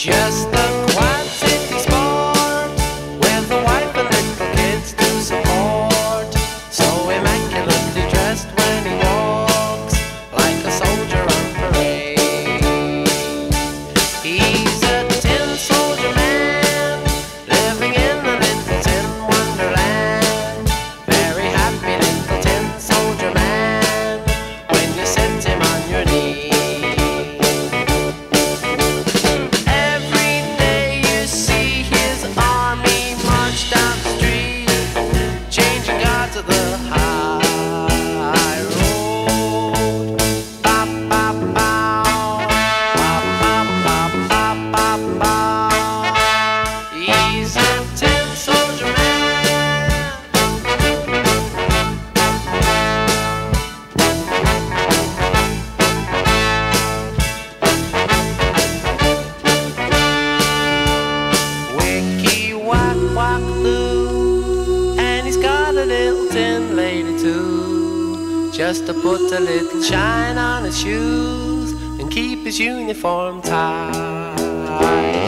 just walk, walk through. And he's got a little tin lady too. Just to put a little shine on his shoes and keep his uniform tight.